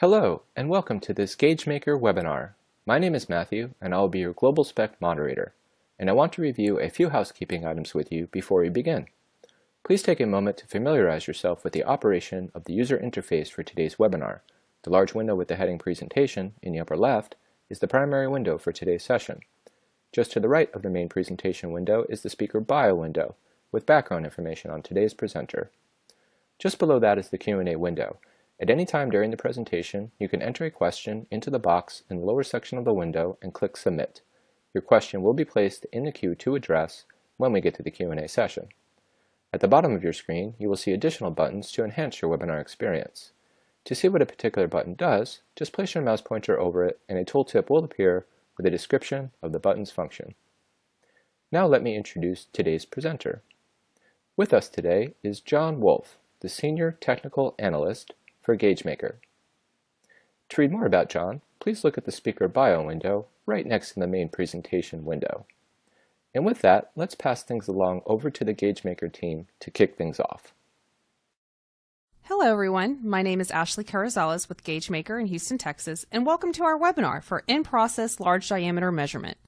Hello, and welcome to this Gagemaker webinar. My name is Matthew, and I will be your GlobalSpec moderator, and I want to review a few housekeeping items with you before we begin. Please take a moment to familiarize yourself with the operation of the user interface for today's webinar. The large window with the heading Presentation in the upper left is the primary window for today's session. Just to the right of the main presentation window is the speaker bio window, with background information on today's presenter. Just below that is the Q&A window. At any time during the presentation, you can enter a question into the box in the lower section of the window and click Submit. Your question will be placed in the queue to address when we get to the Q&A session. At the bottom of your screen, you will see additional buttons to enhance your webinar experience. To see what a particular button does, just place your mouse pointer over it and a tooltip will appear with a description of the button's function. Now let me introduce today's presenter. With us today is John Wolf, the Senior Technical Analyst for Gagemaker. To read more about John, please look at the speaker bio window right next to the main presentation window. And with that, let's pass things along over to the Gagemaker team to kick things off. Hello, everyone. My name is Ashley Carrizales with Gagemaker in Houston, Texas, and welcome to our webinar for in-process large diameter measurement.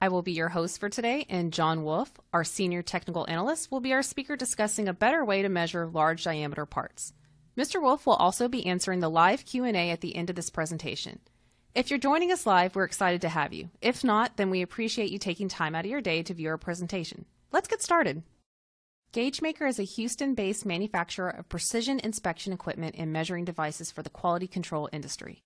I will be your host for today, and John Wolf, our Senior Technical Analyst, will be our speaker discussing a better way to measure large diameter parts. Mr. Wolf will also be answering the live Q&A at the end of this presentation. If you're joining us live, we're excited to have you. If not, then we appreciate you taking time out of your day to view our presentation. Let's get started. Gagemaker is a Houston-based manufacturer of precision inspection equipment and measuring devices for the quality control industry.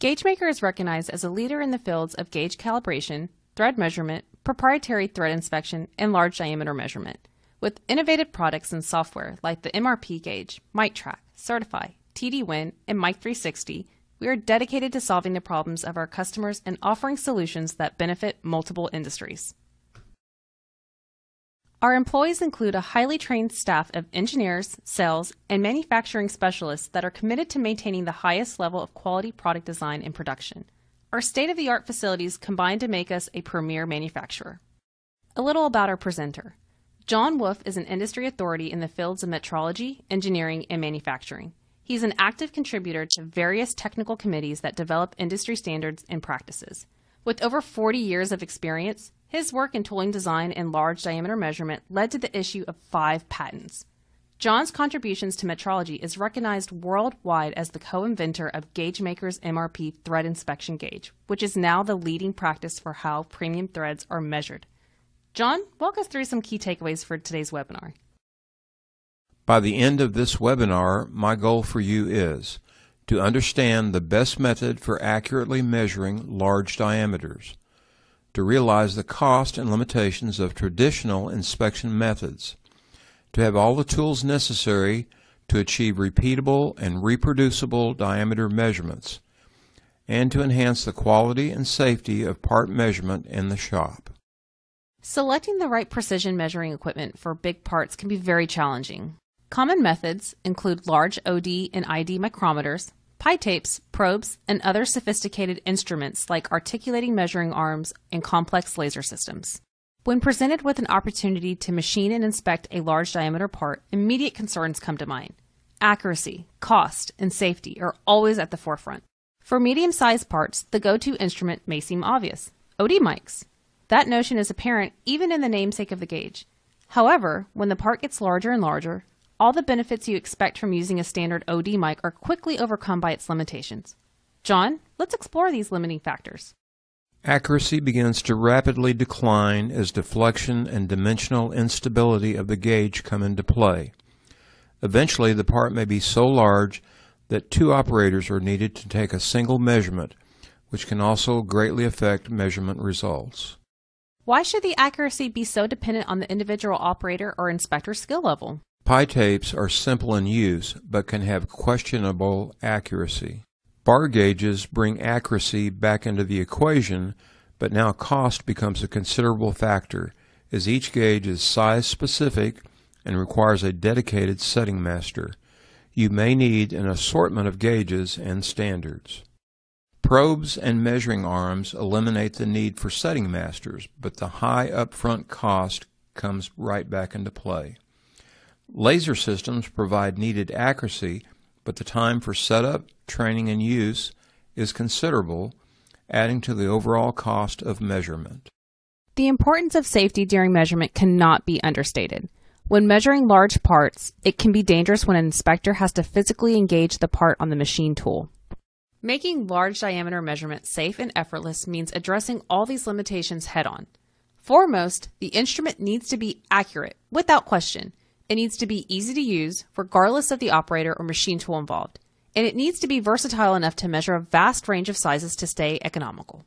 Gagemaker is recognized as a leader in the fields of gauge calibration, thread measurement, proprietary thread inspection, and large diameter measurement. With innovative products and software like the MRP gauge, MicTrack, Certify, TDWin, and Mic 360, we are dedicated to solving the problems of our customers and offering solutions that benefit multiple industries. Our employees include a highly trained staff of engineers, sales, and manufacturing specialists that are committed to maintaining the highest level of quality product design and production. Our state of the art facilities combine to make us a premier manufacturer. A little about our presenter. John Wolf is an industry authority in the fields of metrology, engineering, and manufacturing. He's an active contributor to various technical committees that develop industry standards and practices. With over 40 years of experience, his work in tooling design and large diameter measurement led to the issue of five patents. John's contributions to metrology is recognized worldwide as the co-inventor of Gagemaker's MRP thread inspection gauge, which is now the leading practice for how premium threads are measured. John, walk us through some key takeaways for today's webinar. By the end of this webinar, my goal for you is to understand the best method for accurately measuring large diameters, to realize the cost and limitations of traditional inspection methods, to have all the tools necessary to achieve repeatable and reproducible diameter measurements, and to enhance the quality and safety of part measurement in the shop. Selecting the right precision measuring equipment for big parts can be very challenging. Common methods include large OD and ID micrometers, Pi tapes, probes, and other sophisticated instruments like articulating measuring arms and complex laser systems. When presented with an opportunity to machine and inspect a large diameter part, immediate concerns come to mind. Accuracy, cost, and safety are always at the forefront. For medium sized parts, the go to instrument may seem obvious OD mics. That notion is apparent even in the namesake of the gauge. However, when the part gets larger and larger, all the benefits you expect from using a standard OD mic are quickly overcome by its limitations. John, let's explore these limiting factors. Accuracy begins to rapidly decline as deflection and dimensional instability of the gauge come into play. Eventually, the part may be so large that two operators are needed to take a single measurement, which can also greatly affect measurement results. Why should the accuracy be so dependent on the individual operator or inspector skill level? Pi tapes are simple in use but can have questionable accuracy. Bar gauges bring accuracy back into the equation, but now cost becomes a considerable factor as each gauge is size specific and requires a dedicated setting master. You may need an assortment of gauges and standards. Probes and measuring arms eliminate the need for setting masters, but the high upfront cost comes right back into play. Laser systems provide needed accuracy, but the time for setup, training, and use is considerable, adding to the overall cost of measurement. The importance of safety during measurement cannot be understated. When measuring large parts, it can be dangerous when an inspector has to physically engage the part on the machine tool. Making large diameter measurements safe and effortless means addressing all these limitations head on. Foremost, the instrument needs to be accurate, without question. It needs to be easy to use, regardless of the operator or machine tool involved. And it needs to be versatile enough to measure a vast range of sizes to stay economical.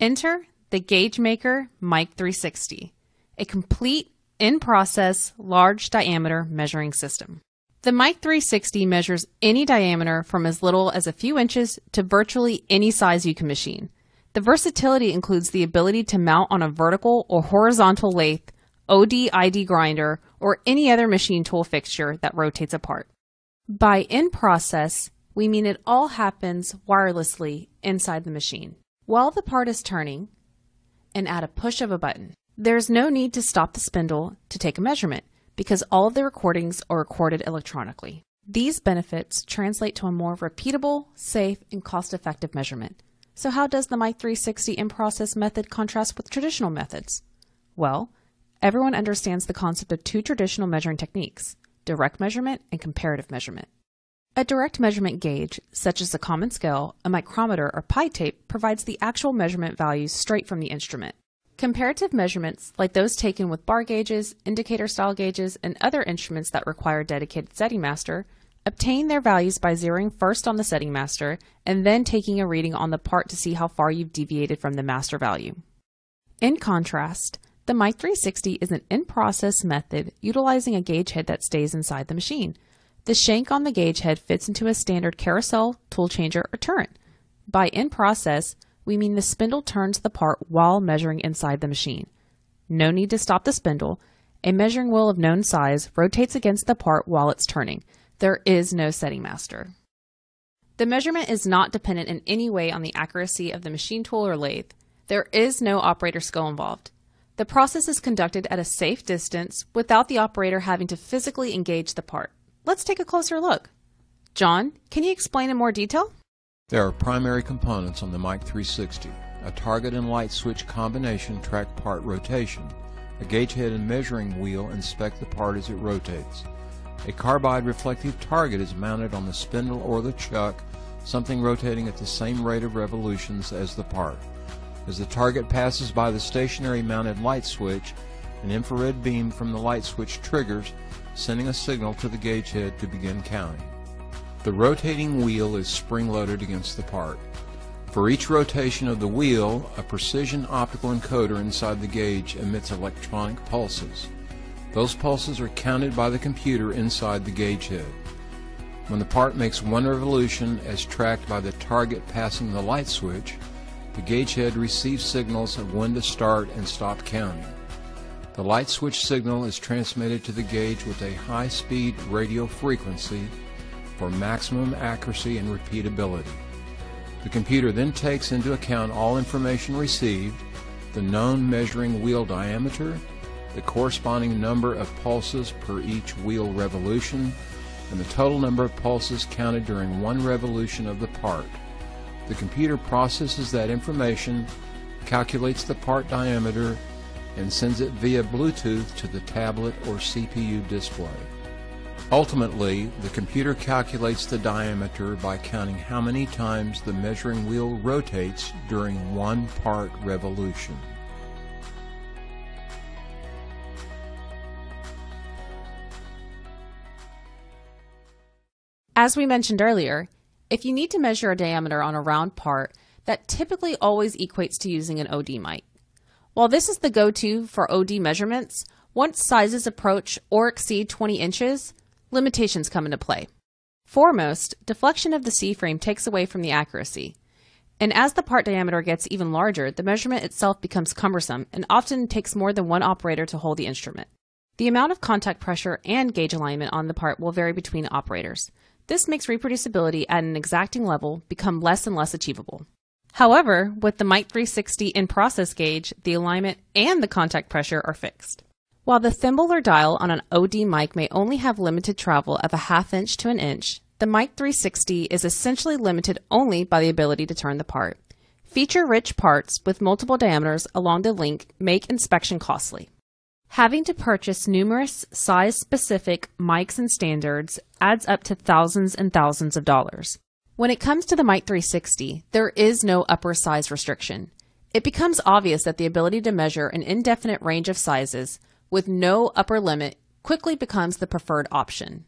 Enter the Gagemaker Mic 360, a complete, in process, large diameter measuring system. The Mic 360 measures any diameter from as little as a few inches to virtually any size you can machine. The versatility includes the ability to mount on a vertical or horizontal lathe, OD ID grinder, or any other machine tool fixture that rotates a part. By in process, we mean it all happens wirelessly inside the machine. While the part is turning, and at a push of a button. There's no need to stop the spindle to take a measurement because all of the recordings are recorded electronically. These benefits translate to a more repeatable, safe, and cost effective measurement. So, how does the Mic 360 in process method contrast with traditional methods? Well, everyone understands the concept of two traditional measuring techniques direct measurement and comparative measurement. A direct measurement gauge, such as a common scale, a micrometer, or pi tape, provides the actual measurement values straight from the instrument. Comparative measurements, like those taken with bar gauges, indicator style gauges, and other instruments that require dedicated setting master, obtain their values by zeroing first on the setting master and then taking a reading on the part to see how far you've deviated from the master value. In contrast, the Mic 360 is an in process method utilizing a gauge head that stays inside the machine. The shank on the gauge head fits into a standard carousel, tool changer, or turret. By in process, we mean the spindle turns the part while measuring inside the machine. No need to stop the spindle. A measuring wheel of known size rotates against the part while it's turning. There is no setting master. The measurement is not dependent in any way on the accuracy of the machine tool or lathe. There is no operator skill involved. The process is conducted at a safe distance without the operator having to physically engage the part. Let's take a closer look. John, can you explain in more detail? There are primary components on the Mic 360 a target and light switch combination track part rotation, a gauge head and measuring wheel inspect the part as it rotates. A carbide reflective target is mounted on the spindle or the chuck, something rotating at the same rate of revolutions as the part. As the target passes by the stationary mounted light switch, an infrared beam from the light switch triggers sending a signal to the gauge head to begin counting. The rotating wheel is spring-loaded against the part. For each rotation of the wheel, a precision optical encoder inside the gauge emits electronic pulses. Those pulses are counted by the computer inside the gauge head. When the part makes one revolution as tracked by the target passing the light switch, the gauge head receives signals of when to start and stop counting. The light switch signal is transmitted to the gauge with a high-speed radio frequency for maximum accuracy and repeatability. The computer then takes into account all information received, the known measuring wheel diameter, the corresponding number of pulses per each wheel revolution, and the total number of pulses counted during one revolution of the part. The computer processes that information, calculates the part diameter, and sends it via Bluetooth to the tablet or CPU display. Ultimately, the computer calculates the diameter by counting how many times the measuring wheel rotates during one part revolution. As we mentioned earlier, if you need to measure a diameter on a round part, that typically always equates to using an OD mic. While this is the go-to for OD measurements, once sizes approach or exceed 20 inches, limitations come into play. Foremost, deflection of the C-frame takes away from the accuracy. And as the part diameter gets even larger, the measurement itself becomes cumbersome and often takes more than one operator to hold the instrument. The amount of contact pressure and gauge alignment on the part will vary between operators. This makes reproducibility at an exacting level become less and less achievable. However, with the Mic 360 in process gauge, the alignment and the contact pressure are fixed. While the thimble or dial on an OD mic may only have limited travel of a half inch to an inch, The Mic 360 is essentially limited only by the ability to turn the part. Feature-rich parts with multiple diameters along the link make inspection costly. Having to purchase numerous size-specific mics and standards adds up to thousands and thousands of dollars. When it comes to the Mic 360, there is no upper size restriction. It becomes obvious that the ability to measure an indefinite range of sizes with no upper limit quickly becomes the preferred option.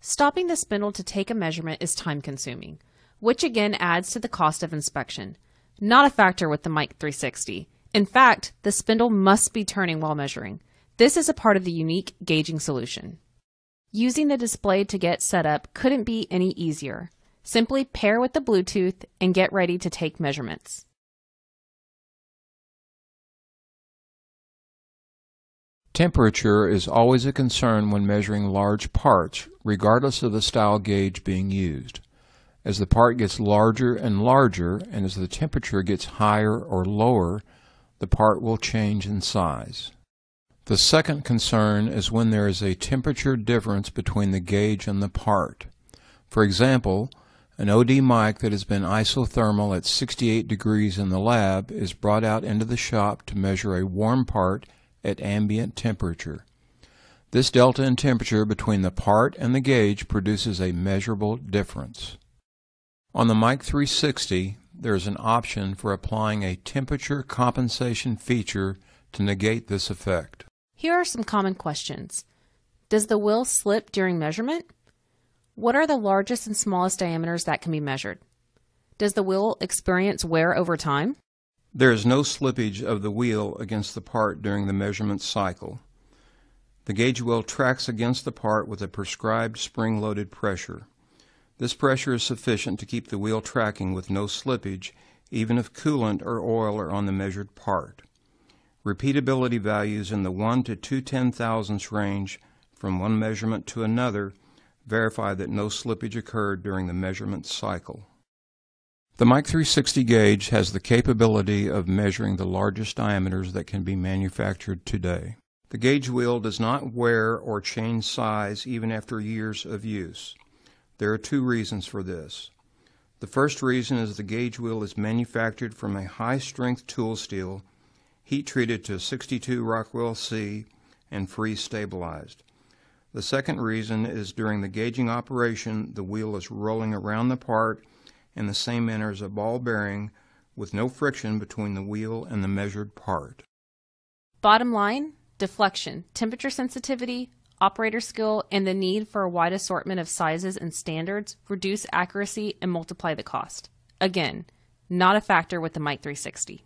Stopping the spindle to take a measurement is time consuming, which again adds to the cost of inspection. Not a factor with the Mic 360. In fact, the spindle must be turning while measuring. This is a part of the unique gauging solution. Using the display to get set up couldn't be any easier. Simply pair with the Bluetooth and get ready to take measurements. Temperature is always a concern when measuring large parts, regardless of the style gauge being used. As the part gets larger and larger, and as the temperature gets higher or lower, the part will change in size. The second concern is when there is a temperature difference between the gauge and the part. For example, an OD mic that has been isothermal at 68 degrees in the lab is brought out into the shop to measure a warm part at ambient temperature. This delta in temperature between the part and the gauge produces a measurable difference. On the Mic 360, there is an option for applying a temperature compensation feature to negate this effect. Here are some common questions. Does the wheel slip during measurement? What are the largest and smallest diameters that can be measured? Does the wheel experience wear over time? There is no slippage of the wheel against the part during the measurement cycle. The gauge wheel tracks against the part with a prescribed spring-loaded pressure. This pressure is sufficient to keep the wheel tracking with no slippage, even if coolant or oil are on the measured part. Repeatability values in the 1 to 2 ten thousandths range from one measurement to another verify that no slippage occurred during the measurement cycle. The Mic 360 gauge has the capability of measuring the largest diameters that can be manufactured today. The gauge wheel does not wear or change size even after years of use. There are two reasons for this. The first reason is the gauge wheel is manufactured from a high strength tool steel, heat treated to 62 Rockwell C, and freeze stabilized. The second reason is during the gauging operation, the wheel is rolling around the part in the same manner as a ball bearing with no friction between the wheel and the measured part. Bottom line deflection, temperature sensitivity, operator skill, and the need for a wide assortment of sizes and standards reduce accuracy and multiply the cost. Again, not a factor with the Mic 360.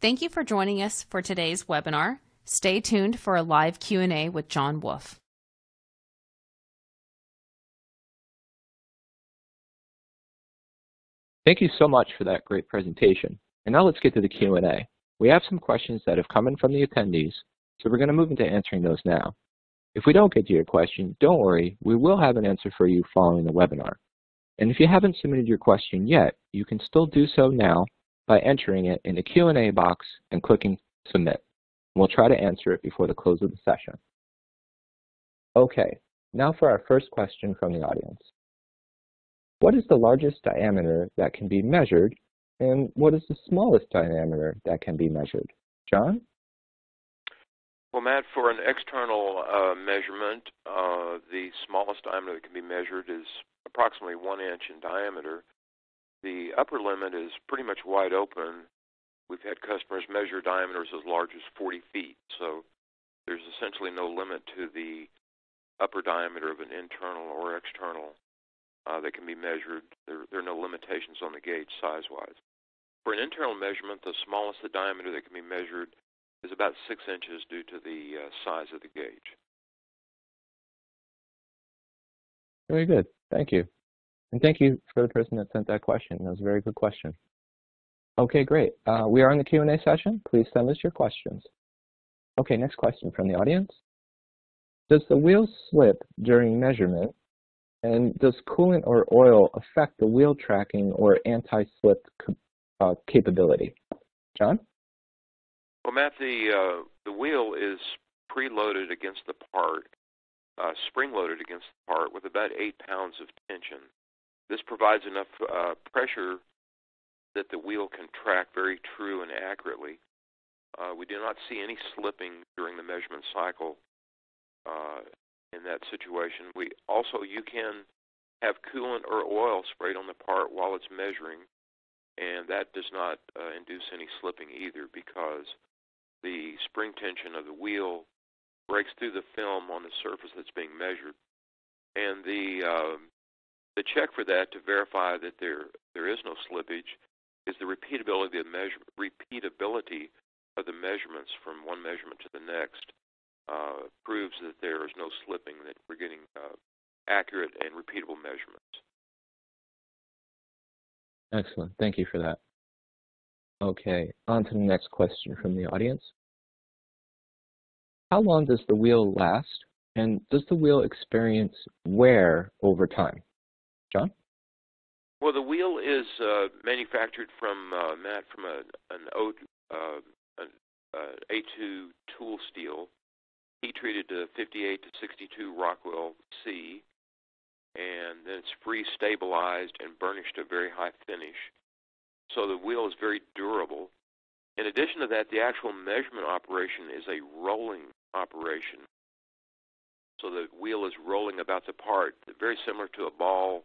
Thank you for joining us for today's webinar. Stay tuned for a live Q&A with John Wolf. Thank you so much for that great presentation. And now let's get to the Q&A. We have some questions that have come in from the attendees, so we're going to move into answering those now. If we don't get to your question, don't worry, we will have an answer for you following the webinar. And if you haven't submitted your question yet, you can still do so now by entering it in the Q&A box and clicking Submit. We'll try to answer it before the close of the session. Okay, now for our first question from the audience. What is the largest diameter that can be measured, and what is the smallest diameter that can be measured? John? Well, Matt, for an external uh, measurement, uh, the smallest diameter that can be measured is approximately one inch in diameter. The upper limit is pretty much wide open. We've had customers measure diameters as large as 40 feet, so there's essentially no limit to the upper diameter of an internal or external uh, that can be measured. There, there are no limitations on the gauge size-wise. For an internal measurement, the smallest the diameter that can be measured is about 6 inches due to the uh, size of the gauge. Very good. Thank you. And thank you for the person that sent that question. That was a very good question. Okay, great. Uh, we are in the Q&A session. Please send us your questions. Okay, next question from the audience. Does the wheel slip during measurement and does coolant or oil affect the wheel tracking or anti-slip uh, capability? John? Well, Matt, the, uh, the wheel is preloaded against the part, uh, spring-loaded against the part with about 8 pounds of tension. this provides enough uh, pressure that the wheel can track very true and accurately. Uh, we do not see any slipping during the measurement cycle uh, in that situation. We also you can have coolant or oil sprayed on the part while it's measuring, and that does not uh, induce any slipping either because the spring tension of the wheel breaks through the film on the surface that's being measured, and the uh, the check for that to verify that there there is no slippage is the repeatability of measure repeatability of the measurements from one measurement to the next uh, proves that there is no slipping, that we're getting uh, accurate and repeatable measurements. Excellent. Thank you for that. Okay, on to the next question from the audience. How long does the wheel last, and does the wheel experience wear over time? John? Well, the wheel is uh, manufactured from uh, Matt from a, an O, uh, an uh, A2 tool steel, heat treated to 58 to 62 Rockwell C, and then it's free stabilized and burnished to a very high finish. So the wheel is very durable. In addition to that, the actual measurement operation is a rolling operation. So the wheel is rolling about the part, very similar to a ball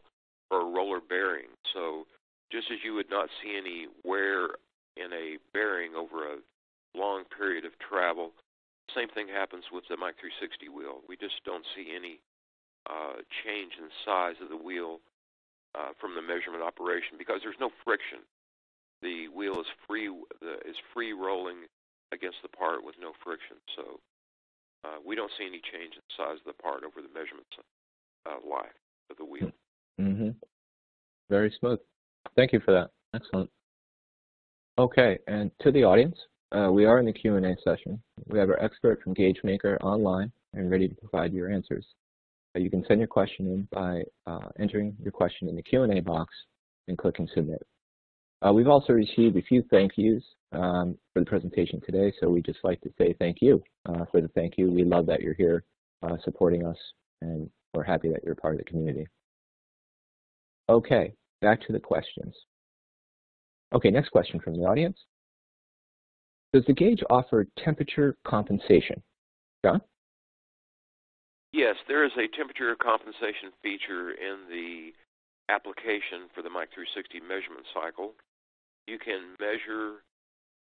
or a roller bearing. So just as you would not see any wear in a bearing over a long period of travel, same thing happens with the Mic 360 wheel. We just don't see any uh, change in size of the wheel uh, from the measurement operation because there's no friction. The wheel is free the, is free rolling against the part with no friction. So uh, we don't see any change in size of the part over the measurement uh, life of the wheel. Mm-hmm. Very smooth. Thank you for that. Excellent. Okay, and to the audience, uh, we are in the Q&A session. We have our expert from Gagemaker online and ready to provide your answers. Uh, you can send your question in by uh, entering your question in the Q&A box and clicking submit. Uh, we've also received a few thank yous um, for the presentation today, so we just like to say thank you uh, for the thank you. We love that you're here uh, supporting us, and we're happy that you're part of the community. Okay, back to the questions. Okay, next question from the audience. Does the gauge offer temperature compensation? John? Yes, there is a temperature compensation feature in the application for the Mic 360 measurement cycle. You can measure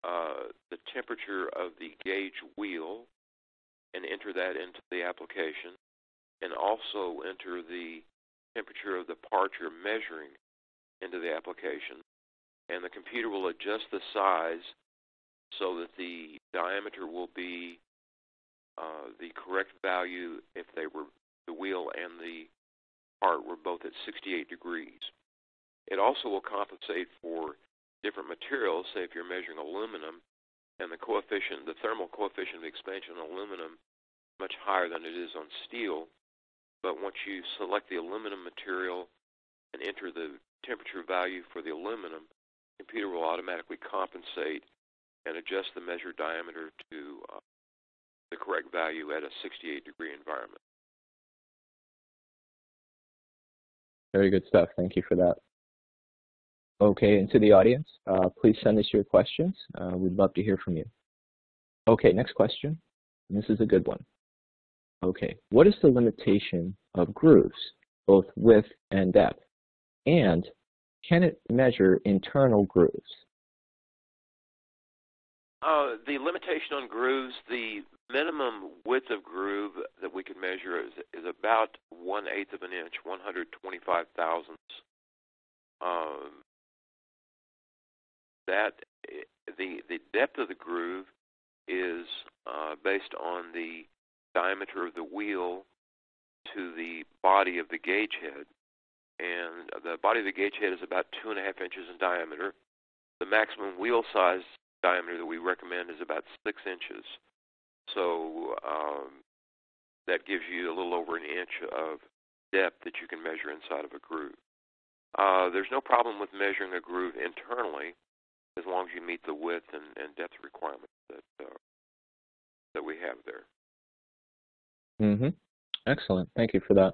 uh, the temperature of the gauge wheel and enter that into the application, and also enter the temperature of the part you're measuring into the application. And the computer will adjust the size so that the diameter will be uh, the correct value if they were the wheel and the part were both at 68 degrees. It also will compensate for different materials. Say if you're measuring aluminum and the coefficient, the thermal coefficient of expansion on aluminum, much higher than it is on steel, but once you select the aluminum material and enter the temperature value for the aluminum, the computer will automatically compensate and adjust the measured diameter to uh, the correct value at a 68 degree environment. Very good stuff. Thank you for that. Okay, and to the audience, uh, please send us your questions. Uh, we'd love to hear from you. Okay, next question. And this is a good one. Okay, what is the limitation of grooves, both width and depth? And can it measure internal grooves? Uh, the limitation on grooves, the minimum width of groove that we can measure is, is about one eighth of an inch, 125 thousandths. Um, that the the depth of the groove is uh, based on the diameter of the wheel to the body of the gauge head. And the body of the gauge head is about two and a half inches in diameter. The maximum wheel size diameter that we recommend is about six inches. So um, that gives you a little over an inch of depth that you can measure inside of a groove. Uh, there's no problem with measuring a groove internally as long as you meet the width and, and depth requirements that uh, that we have there. Mm-hmm. Excellent. Thank you for that.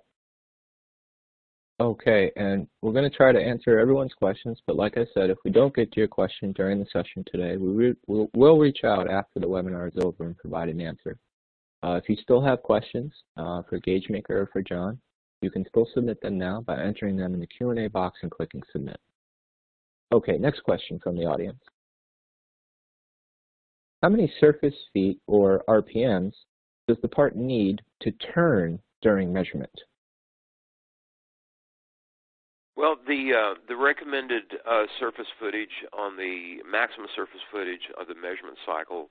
Okay, and we're going to try to answer everyone's questions, but like I said, if we don't get to your question during the session today, we re we'll, we'll, reach out after the webinar is over and provide an answer. Uh, if you still have questions uh, for Gagemaker or for John, you can still submit them now by entering them in the Q&A box and clicking Submit. Okay, next question from the audience. How many surface feet or RPMs does the part need to turn during measurement? Well, the uh, the recommended uh, surface footage on the maximum surface footage of the measurement cycle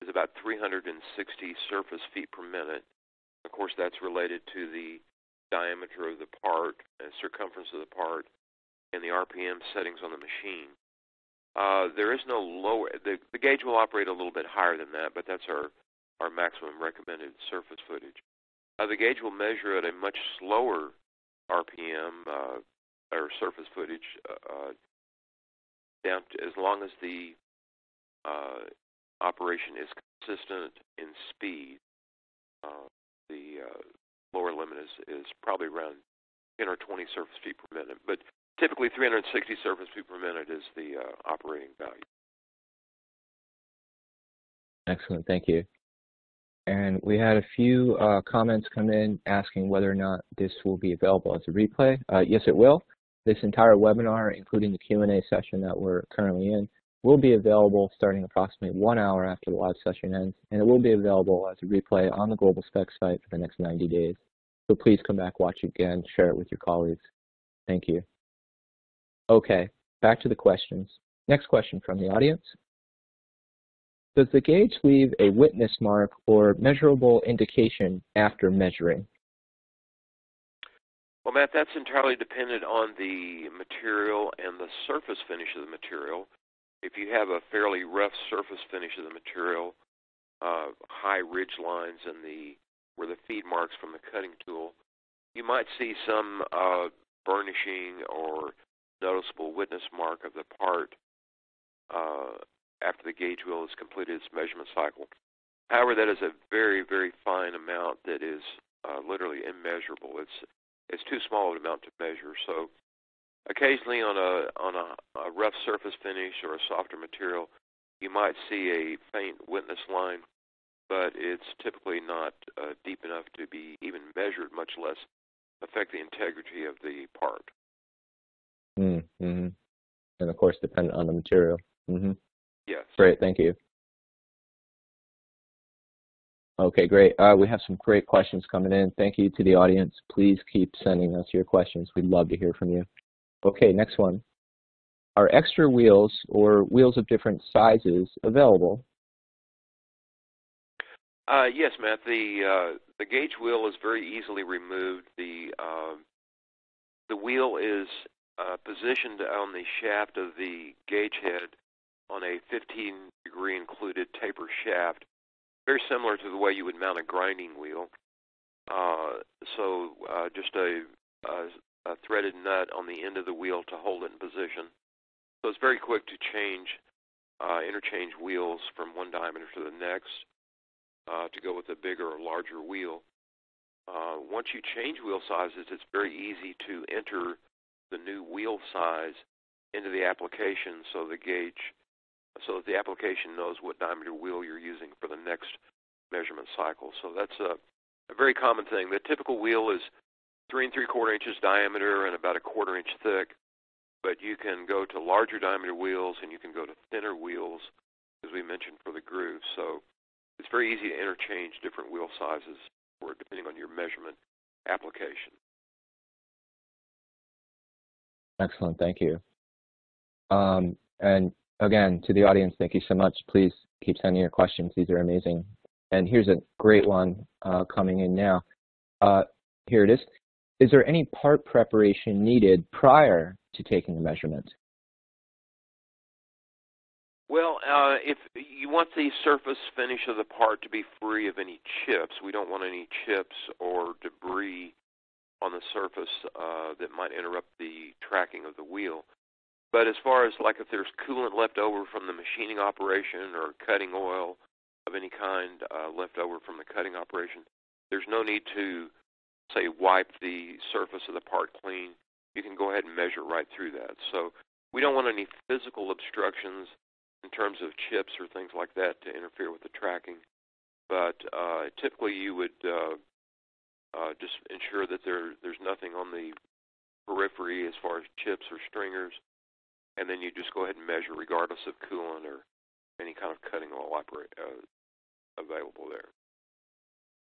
is about 360 surface feet per minute. Of course, that's related to the diameter of the part and circumference of the part and the RPM settings on the machine. Uh, there is no lower. The, the gauge will operate a little bit higher than that, but that's our our maximum recommended surface footage. Uh, the gauge will measure at a much slower RPM uh, or surface footage uh, uh, down to, as long as the uh, operation is consistent in speed. Uh, the uh, lower limit is, is probably around 10 or 20 surface feet per minute, but typically 360 surface feet per minute is the uh, operating value. Excellent, thank you. And we had a few uh, comments come in asking whether or not this will be available as a replay. Uh, yes, it will. This entire webinar, including the Q&A session that we're currently in, will be available starting approximately one hour after the live session ends, and it will be available as a replay on the GlobalSpec site for the next 90 days. So please come back, watch again, share it with your colleagues. Thank you. Okay, back to the questions. Next question from the audience. Does the gauge leave a witness mark or measurable indication after measuring? Well, Matt, that's entirely dependent on the material and the surface finish of the material. If you have a fairly rough surface finish of the material, uh, high ridge lines and the where the feed marks from the cutting tool, you might see some uh, burnishing or noticeable witness mark of the part uh, after the gauge wheel has completed its measurement cycle. However, that is a very, very fine amount that is uh, literally immeasurable. It's it's too small an amount to measure. So occasionally on a on a, a rough surface finish or a softer material, you might see a faint witness line, but it's typically not uh, deep enough to be even measured, much less affect the integrity of the part. Mm-hmm. And of course, dependent on the material. Mm-hmm. Yes. Great, thank you. Okay, great. Uh, we have some great questions coming in. Thank you to the audience. Please keep sending us your questions. We'd love to hear from you. Okay, next one. Are extra wheels or wheels of different sizes available? Uh, yes, Matt. The uh, the gauge wheel is very easily removed. The uh, the wheel is uh, positioned on the shaft of the gauge head on a 15 degree included taper shaft very similar to the way you would mount a grinding wheel. Uh, so uh, just a, a, a, threaded nut on the end of the wheel to hold it in position. So it's very quick to change, uh, interchange wheels from one diameter to the next uh, to go with a bigger or larger wheel. Uh, once you change wheel sizes, it's very easy to enter the new wheel size into the application so the gauge so that the application knows what diameter wheel you're using for the next measurement cycle. So that's a, a very common thing. The typical wheel is three and three quarter inches diameter and about a quarter inch thick, but you can go to larger diameter wheels and you can go to thinner wheels, as we mentioned for the grooves. So it's very easy to interchange different wheel sizes for depending on your measurement application. Excellent, thank you. Um, and again, to the audience, thank you so much. Please keep sending your questions. These are amazing. And here's a great one uh, coming in now. Uh, here it is. Is there any part preparation needed prior to taking the measurement? Well, uh, if you want the surface finish of the part to be free of any chips, we don't want any chips or debris on the surface uh, that might interrupt the tracking of the wheel. But as far as like if there's coolant left over from the machining operation or cutting oil of any kind uh, left over from the cutting operation, there's no need to say wipe the surface of the part clean. you can go ahead and measure right through that. So we don't want any physical obstructions in terms of chips or things like that to interfere with the tracking. But uh, typically, you would uh, uh, just ensure that there there's nothing on the periphery as far as chips or stringers, and then you just go ahead and measure regardless of coolant or any kind of cutting oil operate, uh, available there.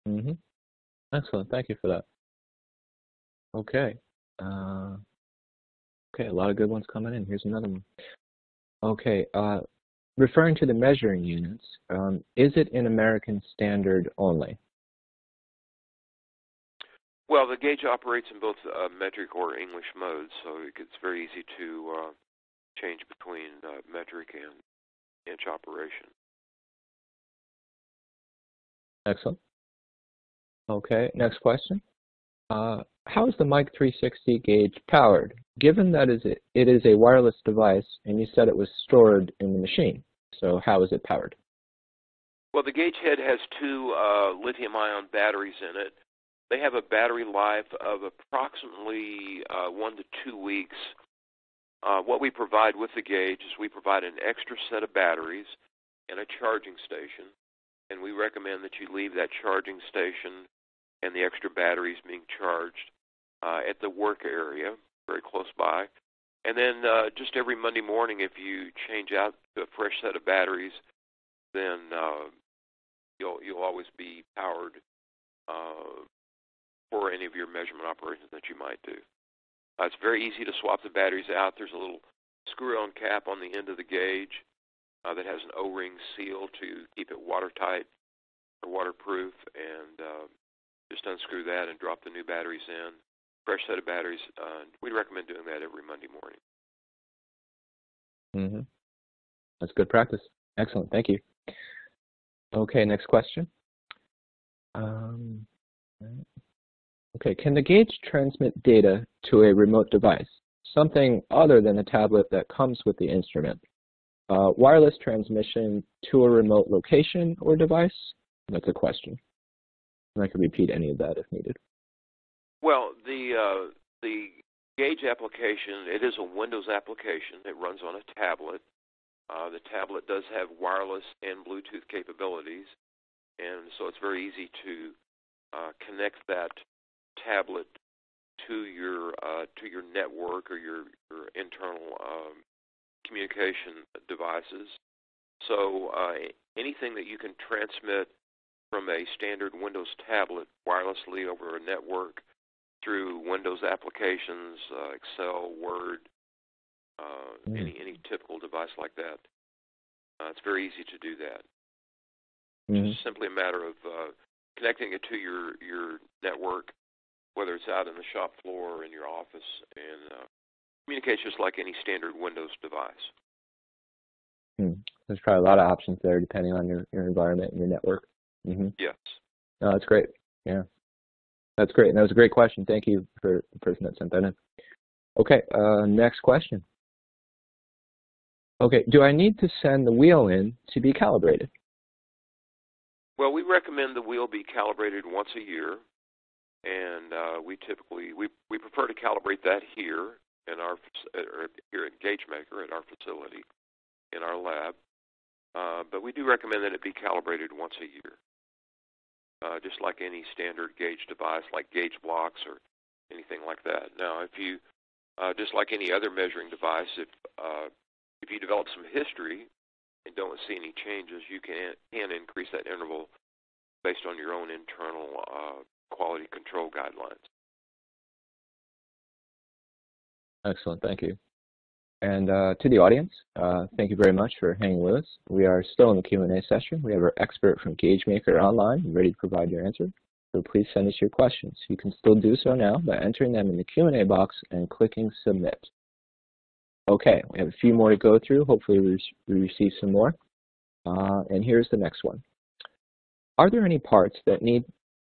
Mm-hmm. Excellent. Thank you for that. Okay. Uh, okay, a lot of good ones coming in. Here's another one. Okay. Uh, referring to the measuring units, um, is it in American Standard only? Well, the gauge operates in both uh, metric or English modes, so it's very easy to uh, change between uh, metric and inch operation. Excellent. Okay, next question. Uh, how is the Mic 360 gauge powered? Given that it is a wireless device and you said it was stored in the machine, so how is it powered? Well, the gauge head has two uh, lithium ion batteries in it. They have a battery life of approximately uh, one to two weeks. Uh, what we provide with the gauge is we provide an extra set of batteries and a charging station, and we recommend that you leave that charging station and the extra batteries being charged uh, at the work area, very close by. And then uh, just every Monday morning, if you change out to a fresh set of batteries, then uh, you'll you'll always be powered uh, for any of your measurement operations that you might do. Uh, it's very easy to swap the batteries out. There's a little screw-on cap on the end of the gauge uh, that has an O-ring seal to keep it watertight or waterproof, and uh, just unscrew that and drop the new batteries in. Fresh set of batteries. Uh, we recommend doing that every Monday morning. Mm-hmm. That's good practice. Excellent. Thank you. Okay, next question. Um, Okay, can the gauge transmit data to a remote device, something other than a tablet that comes with the instrument? Uh, wireless transmission to a remote location or device? That's a question. And I can repeat any of that if needed. Well, the uh, the gauge application, it is a Windows application. It runs on a tablet. Uh, the tablet does have wireless and Bluetooth capabilities, and so it's very easy to uh, connect that tablet to your uh, to your network or your, your internal um, communication devices. So uh, anything that you can transmit from a standard Windows tablet wirelessly over a network through Windows applications, uh, Excel, Word, uh, mm. any any typical device like that. Uh, it's very easy to do that. Mm-hmm. It's simply a matter of uh, connecting it to your your network whether it's out in the shop floor or in your office, and uh, communicates just like any standard Windows device. Hmm. There's probably a lot of options there depending on your, your environment and your network. Mm-hmm. Yes. No, that's great. Yeah. That's great. And that was a great question. Thank you for the person that sent that in. Okay, uh, next question. Okay, do I need to send the wheel in to be calibrated? Well, we recommend the wheel be calibrated once a year and uh, we typically we we prefer to calibrate that here in our here at Gagemaker at our facility in our lab. Uh, but we do recommend that it be calibrated once a year, uh, just like any standard gauge device, like gauge blocks or anything like that. Now, if you uh, just like any other measuring device, if uh, if you develop some history and don't see any changes, you can can increase that interval based on your own internal uh, quality control guidelines. Excellent, thank you. And uh, to the audience, uh, thank you very much for hanging with us. We are still in the Q&A session. We have our expert from Gagemaker online ready to provide your answer. So please send us your questions. You can still do so now by entering them in the Q&A box and clicking Submit. Okay, we have a few more to go through. Hopefully we, we receive some more. Uh, and here's the next one. Are there any parts that need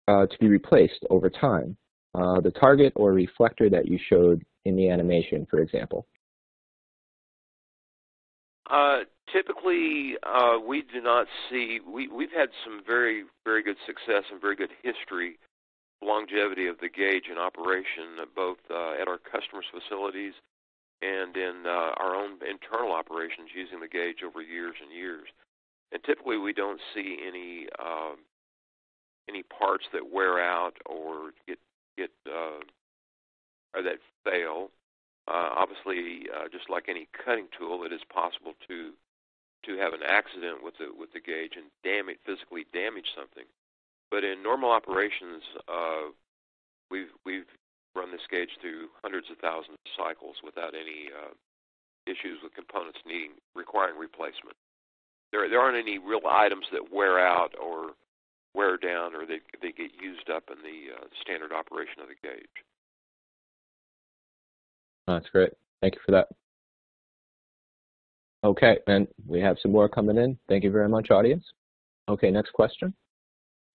uh, to be replaced over time. Uh, the target or reflector that you showed in the animation, for example. Uh, typically, uh, we do not see. We, we've had some very, very good success and very good history longevity of the gauge in operation, both uh, at our customers' facilities and in our own internal operations using the gauge over years and years. And typically, we don't see any um, any parts that wear out or get get uh, or that fail. Uh, obviously, uh, just like any cutting tool, it is possible to to have an accident with the with the gauge and damage physically damage something. But in normal operations, uh, we've we've run this gauge through hundreds of thousands of cycles without any uh, issues with components needing requiring replacement. There there aren't any real items that wear out or wear down or they they get used up in the uh, standard operation of the gauge. That's great. Thank you for that. Okay, and we have some more coming in. Thank you very much, audience. Okay, next question.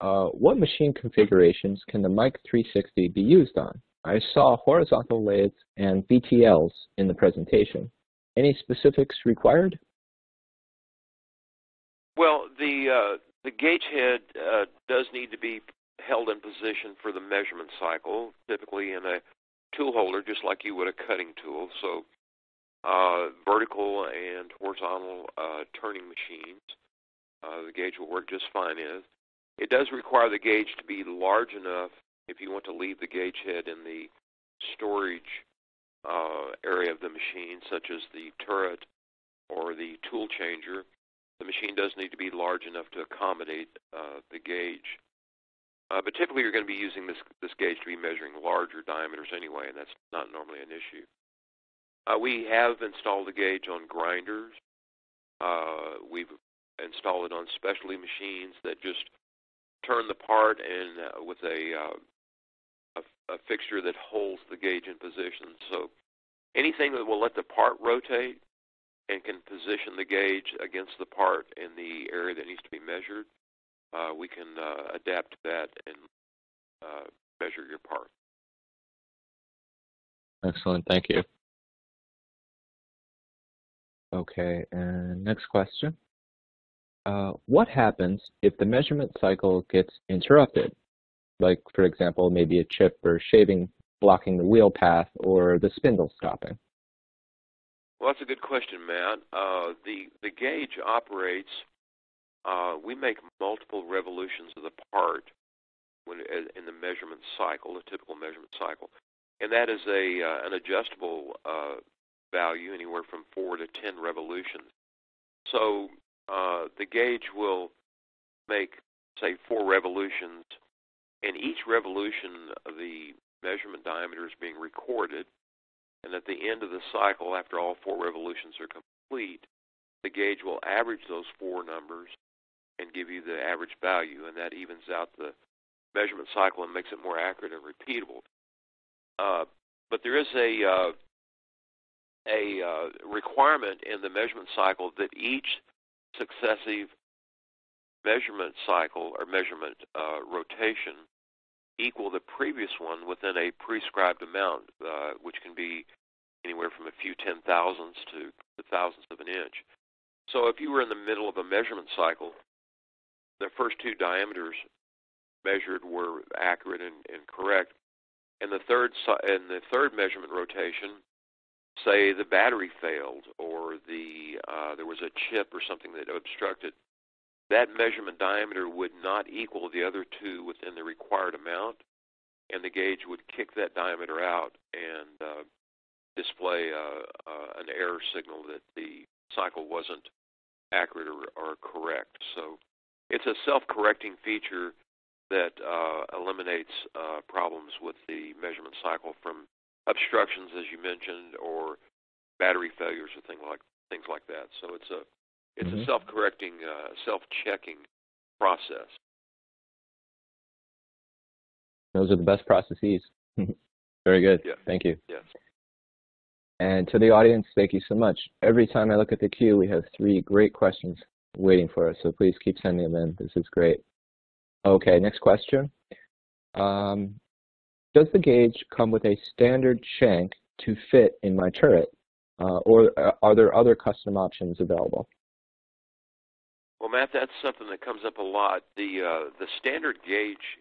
Uh, what machine configurations can the Mic 360 be used on? I saw horizontal lathes and VTLs in the presentation. Any specifics required? Well, the uh, the gauge head uh, does need to be held in position for the measurement cycle, typically in a tool holder, just like you would a cutting tool. So, uh, vertical and horizontal uh, turning machines, uh, the gauge will work just fine in. It does require the gauge to be large enough if you want to leave the gauge head in the storage uh, area of the machine, such as the turret or the tool changer. The machine does need to be large enough to accommodate uh, the gauge. Uh, but typically, you're going to be using this this gauge to be measuring larger diameters anyway, and that's not normally an issue. Uh, we have installed the gauge on grinders. Uh, we've installed it on specialty machines that just turn the part and uh, with a, uh, a, a fixture that holds the gauge in position. So anything that will let the part rotate and can position the gauge against the part in the area that needs to be measured, uh, we can uh, adapt to that and uh, measure your part. Excellent, thank you. Okay, and next question. Uh, what happens if the measurement cycle gets interrupted? Like, for example, maybe a chip or shaving blocking the wheel path or the spindle stopping? Well, that's a good question, Matt. Uh, the the gauge operates. Uh, we make multiple revolutions of the part when in the measurement cycle, a typical measurement cycle, and that is a uh, an adjustable uh, value, anywhere from four to ten revolutions. So uh, the gauge will make, say, four revolutions, and each revolution of the measurement diameter is being recorded and at the end of the cycle, after all four revolutions are complete, the gauge will average those four numbers and give you the average value, and that evens out the measurement cycle and makes it more accurate and repeatable. Uh, but there is a uh, a uh, requirement in the measurement cycle that each successive measurement cycle or measurement uh, rotation equal the previous one within a prescribed amount, uh, which can be anywhere from a few ten thousandths to the thousandths of an inch. So if you were in the middle of a measurement cycle, the first two diameters measured were accurate and, and correct, and the third and the third measurement rotation, say the battery failed or the uh, there was a chip or something that obstructed that measurement diameter would not equal the other two within the required amount, and the gauge would kick that diameter out and uh, display uh, uh, an error signal that the cycle wasn't accurate or, or correct. So it's a self-correcting feature that uh, eliminates uh, problems with the measurement cycle from obstructions, as you mentioned, or battery failures or things like things like that. So it's a it's mm-hmm. a self-correcting, uh, self-checking process. Those are the best processes. Very good. Yeah. Thank you. Yes. And to the audience, thank you so much. Every time I look at the queue, we have three great questions waiting for us, so please keep sending them in. This is great. Okay, next question. Um, does the gauge come with a standard shank to fit in my turret, uh, or uh, are there other custom options available? Well, Matt, that's something that comes up a lot. The uh, the standard gauge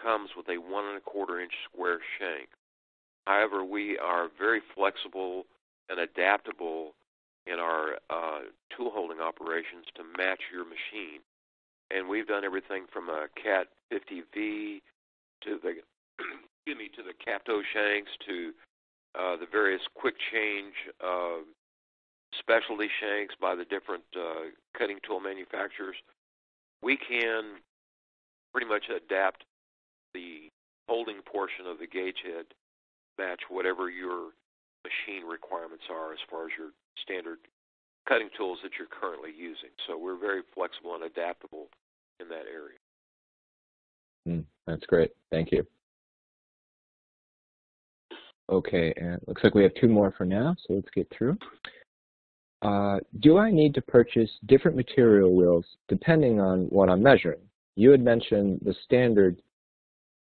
comes with a one and a quarter inch square shank. However, we are very flexible and adaptable in our uh, tool holding operations to match your machine. And we've done everything from a Cat 50V to the excuse me to the Capto shanks to uh, the various quick change uh, specialty shanks by the different uh, cutting tool manufacturers. We can pretty much adapt the holding portion of the gauge head match whatever your machine requirements are as far as your standard cutting tools that you're currently using. So we're very flexible and adaptable in that area. Mm, that's great. Thank you. Okay, and looks like we have two more for now, so let's get through. Uh, do I need to purchase different material wheels depending on what I'm measuring? You had mentioned the standard,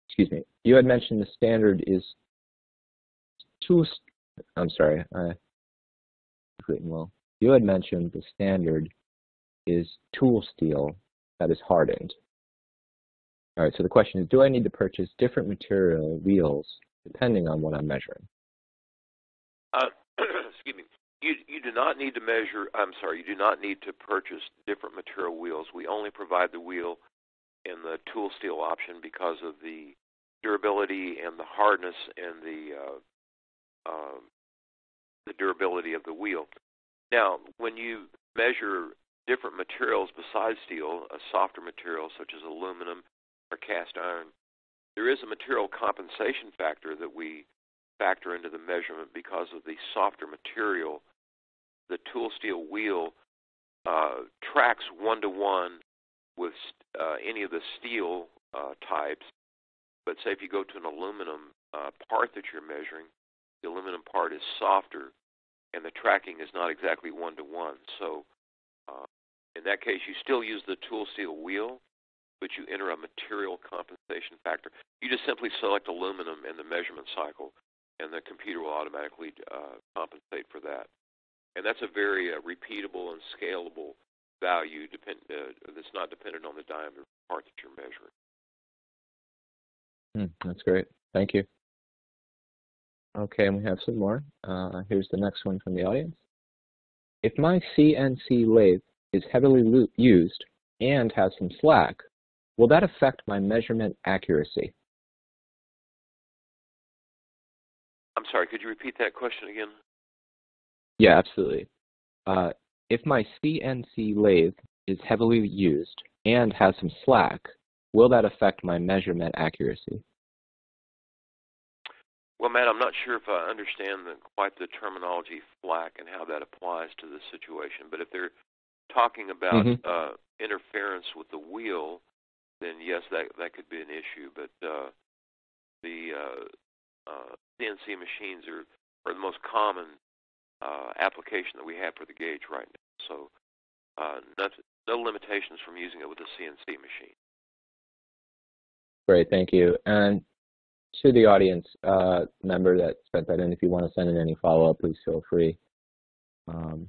excuse me, you had mentioned the standard is two, I'm sorry, I well. You had mentioned the standard is tool steel that is hardened. All right, so the question is, do I need to purchase different material wheels depending on what I'm measuring? Uh. You, you do not need to measure, I'm sorry, you do not need to purchase different material wheels. We only provide the wheel in the tool steel option because of the durability and the hardness and the uh, um, the durability of the wheel. Now, when you measure different materials besides steel, a softer material such as aluminum or cast iron, there is a material compensation factor that we factor into the measurement because of the softer material. The tool steel wheel uh, tracks one to one with uh, any of the steel uh, types. But say if you go to an aluminum uh, part that you're measuring, the aluminum part is softer, and the tracking is not exactly one to one. So uh, in that case, you still use the tool steel wheel, but you enter a material compensation factor. You just simply select aluminum in the measurement cycle, and the computer will automatically uh, compensate for that. And that's a very uh, repeatable and scalable value depend, uh, that's not dependent on the diameter part that you're measuring. Hmm, that's great. Thank you. Okay, and we have some more. Uh, here's the next one from the audience. If my CNC lathe is heavily used and has some slack, will that affect my measurement accuracy? I'm sorry, could you repeat that question again? Yeah, absolutely. Uh, if my CNC lathe is heavily used and has some slack, will that affect my measurement accuracy? Well, Matt, I'm not sure if I understand the, quite the terminology slack and how that applies to the situation. But if they're talking about mm-hmm. uh, interference with the wheel, then yes, that that could be an issue. But uh, the uh, uh, CNC machines are, are the most common uh, application that we have for the gauge right now. So uh, not, no limitations from using it with a CNC machine. Great, thank you. And to the audience uh, member that sent that in, if you want to send in any follow-up, please feel free. Um,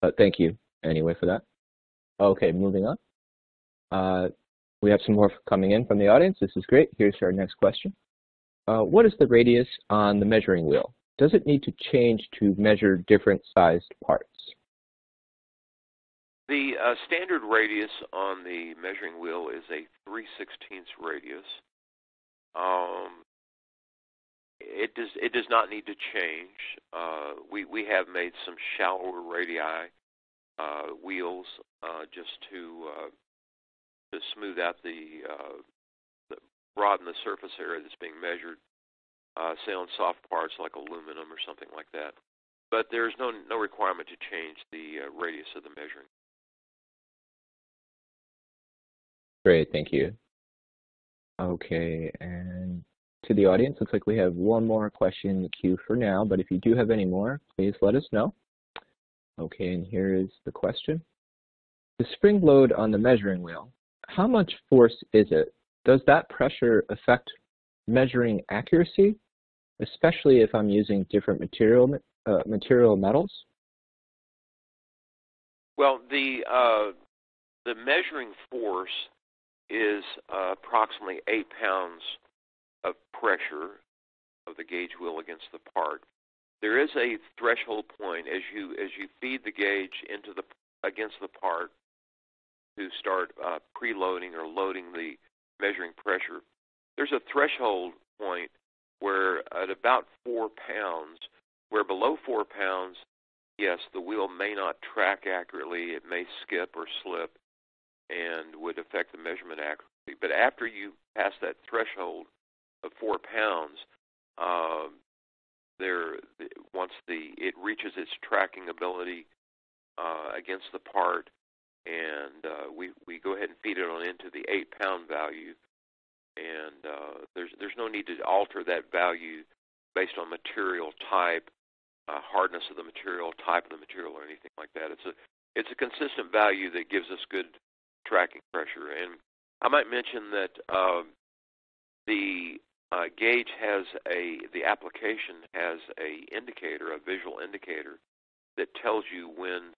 but thank you anyway for that. Okay, moving on. Uh, we have some more coming in from the audience. This is great. Here's our next question. Uh, what is the radius on the measuring wheel? Does it need to change to measure different sized parts? The uh, standard radius on the measuring wheel is a 3 16 radius. Um, it does it does not need to change. Uh, we we have made some shallower radii uh, wheels uh, just to uh, to smooth out the, uh, the broaden the surface area that's being measured uh, say on soft parts like aluminum or something like that. But there's no no requirement to change the uh, radius of the measuring. Great, thank you. Okay, and to the audience, looks like we have one more question in the queue for now, but if you do have any more, please let us know. Okay, and here is the question. The spring load on the measuring wheel, how much force is it? Does that pressure affect measuring accuracy, especially if I'm using different material uh, material metals? Well, the uh, the measuring force is uh, approximately eight pounds of pressure of the gauge wheel against the part. There is a threshold point as you as you feed the gauge into the against the part to start uh, preloading or loading the measuring pressure. There's a threshold point where at about four pounds, where below four pounds, yes, the wheel may not track accurately. It may skip or slip and would affect the measurement accuracy. But after you pass that threshold of four pounds, um, there once the it reaches its tracking ability uh, against the part, and uh, we we go ahead and feed it on into the eight pound value, and uh, there's there's no need to alter that value based on material type, uh, hardness of the material, type of the material, or anything like that. It's a it's a consistent value that gives us good tracking pressure. And I might mention that uh, the uh, gauge has a the application has a indicator, a visual indicator that tells you when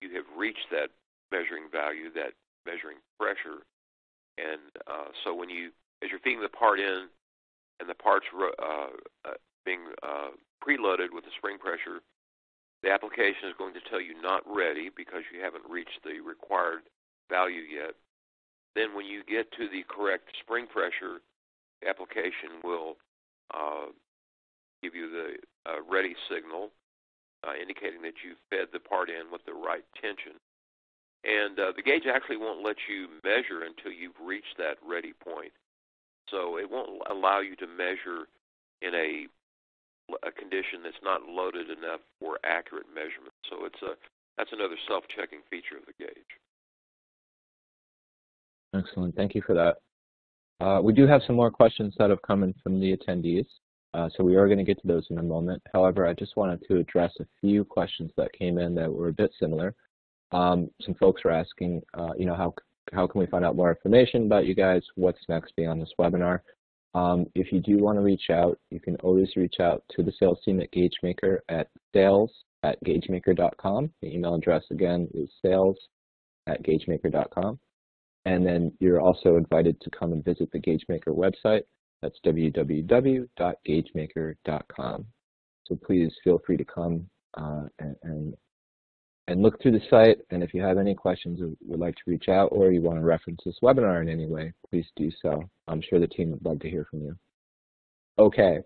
you have reached that measuring value, that measuring pressure. And uh, so when you, as you're feeding the part in, and the part's uh, uh, being uh, preloaded with the spring pressure, the application is going to tell you not ready because you haven't reached the required value yet. Then when you get to the correct spring pressure, the application will uh, give you the uh, ready signal, uh, indicating that you've fed the part in with the right tension. And uh, the gauge actually won't let you measure until you've reached that ready point. So it won't allow you to measure in a, a condition that's not loaded enough for accurate measurement. So it's a that's another self-checking feature of the gauge. Excellent. Thank you for that. Uh, we do have some more questions that have come in from the attendees, uh, so we are going to get to those in a moment. However, I just wanted to address a few questions that came in that were a bit similar. Um, some folks are asking, uh, you know, how how can we find out more information about you guys? What's next beyond this webinar? Um, if you do want to reach out, you can always reach out to the sales team at GageMaker at sales at gagemaker.com. The email address again is sales at gagemaker.com. And then you're also invited to come and visit the GageMaker website. That's www.gagemaker.com. So please feel free to come uh, and, and, and look through the site. And if you have any questions or would like to reach out or you want to reference this webinar in any way, please do so. I'm sure the team would love to hear from you. Okay,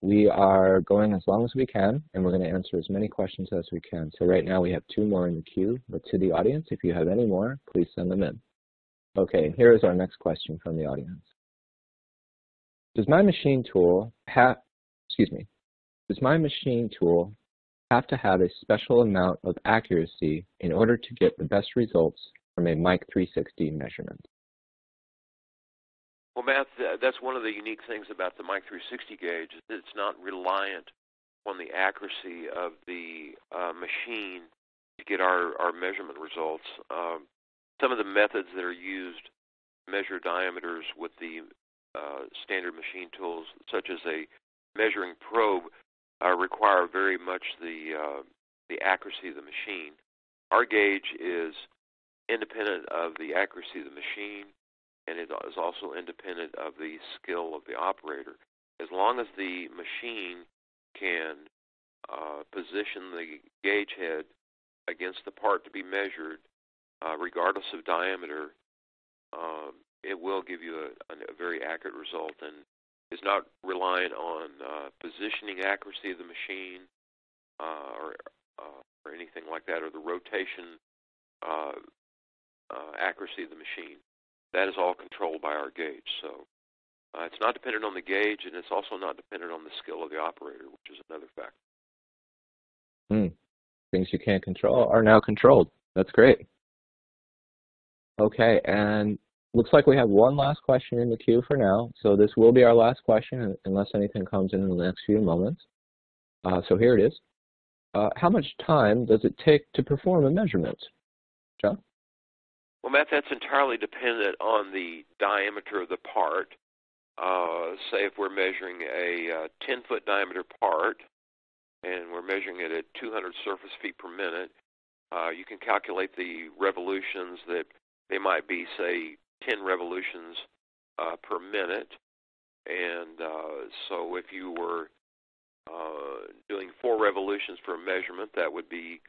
we are going as long as we can, and we're going to answer as many questions as we can. So right now we have two more in the queue, but to the audience, if you have any more, please send them in. Okay, here is our next question from the audience. Does my machine tool have, excuse me, does my machine tool have to have a special amount of accuracy in order to get the best results from a Mic 360 measurement? Well, Matt, that's one of the unique things about the Mic 360 gauge. It's not reliant on the accuracy of the uh, machine to get our, our measurement results. Um, some of the methods that are used measure diameters with the uh, standard machine tools, such as a measuring probe, uh, require very much the uh, the accuracy of the machine. Our gauge is independent of the accuracy of the machine, and it is also independent of the skill of the operator. As long as the machine can uh, position the gauge head against the part to be measured uh, regardless of diameter, um, it will give you a, a, very accurate result and is not reliant on uh, positioning accuracy of the machine uh, or, uh, or anything like that, or the rotation uh, uh, accuracy of the machine. That is all controlled by our gauge. So it's not dependent on the gauge, and it's also not dependent on the skill of the operator, which is another factor. Hmm. Things you can't control are now controlled. That's great. Okay, and looks like we have one last question in the queue for now. So this will be our last question unless anything comes in in the next few moments. Uh, so here it is. Uh, how much time does it take to perform a measurement? John? Well, Matt, that's entirely dependent on the diameter of the part. Uh, say if we're measuring a 10-foot uh, diameter part and we're measuring it at 200 surface feet per minute, uh, you can calculate the revolutions that they might be, say, 10 revolutions uh, per minute. And uh, so if you were uh, doing four revolutions for a measurement, that would be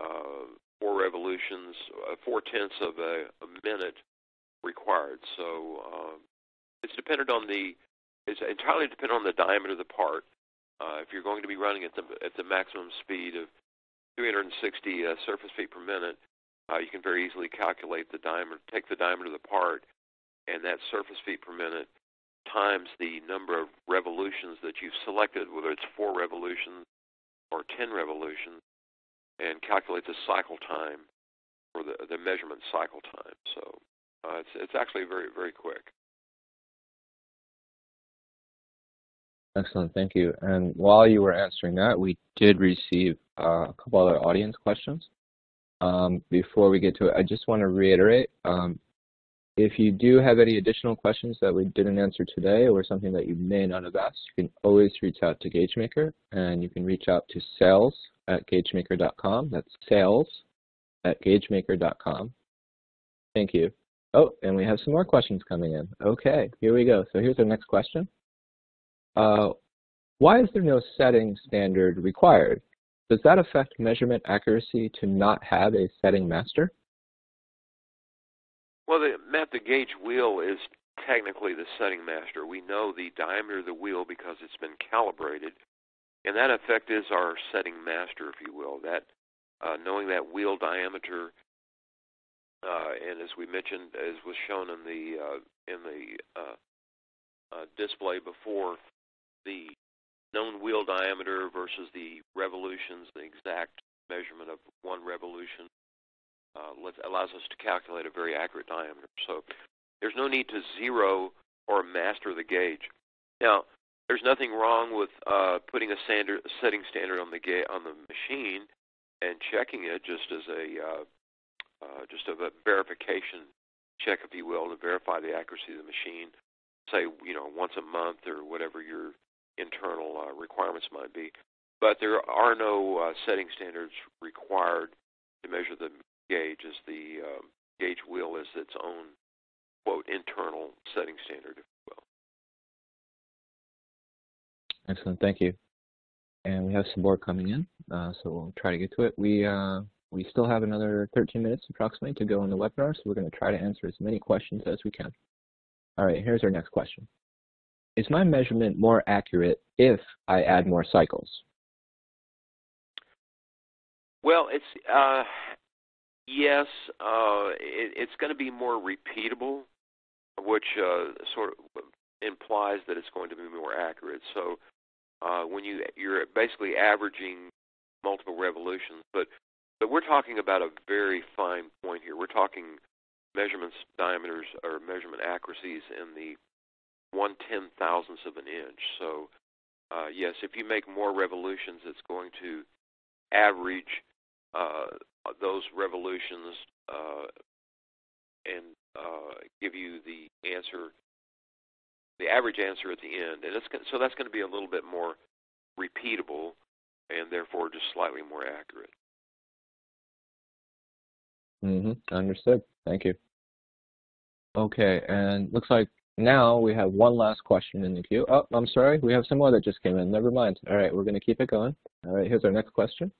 uh, four revolutions, uh, four tenths of a, a minute required. So um, it's dependent on the, it's entirely dependent on the diameter of the part. Uh, if you're going to be running at the at the maximum speed of 360 uh, surface feet per minute, uh, you can very easily calculate the diameter, take the diameter of the part, and that surface feet per minute times the number of revolutions that you've selected, whether it's four revolutions or 10 revolutions, and calculate the cycle time or the, the measurement cycle time. So uh, it's, it's actually very, very quick. Excellent, thank you. And while you were answering that, we did receive uh, a couple other audience questions. Um, before we get to it, I just want to reiterate, um, if you do have any additional questions that we didn't answer today or something that you may not have asked, you can always reach out to GageMaker and you can reach out to sales at gagemaker.com. That's sales at gagemaker.com. Thank you. Oh, and we have some more questions coming in. Okay, here we go. So here's our next question. Uh, why is there no setting standard required? Does that affect measurement accuracy to not have a setting master? Well, the, Matt, the gauge wheel is technically the setting master. We know the diameter of the wheel because it's been calibrated, and that effect is our setting master, if you will. That uh, knowing that wheel diameter, uh, and as we mentioned, as was shown in the uh, in the uh, uh, display before, the known wheel diameter versus the revolutions, the exact measurement of one revolution uh, allows us to calculate a very accurate diameter. So there's no need to zero or master the gauge. Now, there's nothing wrong with uh, putting a standard, setting standard on the ga- on the machine and checking it just as a uh, uh, just a verification check, if you will, to verify the accuracy of the machine. Say, you know, once a month or whatever your internal uh, requirements might be. But there are no uh, setting standards required to measure the gauge as the um, gauge wheel is its own quote internal setting standard, if you will. Excellent, thank you. And we have some more coming in, uh, so we'll try to get to it. We uh, we still have another 13 minutes approximately to go in the webinar, so we're going to try to answer as many questions as we can. All right, here's our next question. Is my measurement more accurate if I add more cycles? Well, it's uh, Yes, uh, it, it's going to be more repeatable, which uh, sort of implies that it's going to be more accurate. So uh, when you you're basically averaging multiple revolutions, but but we're talking about a very fine point here. We're talking measurements, diameters, or measurement accuracies in the one ten thousandths of an inch. So uh, yes, if you make more revolutions, it's going to average uh, those revolutions uh, and uh, give you the answer, the average answer at the end. And it's so that's going to be a little bit more repeatable and therefore just slightly more accurate. Mm-hmm. Understood. Thank you. Okay, and looks like now we have one last question in the queue. Oh, I'm sorry, we have some more that just came in. Never mind. All right, we're going to keep it going. All right, here's our next question.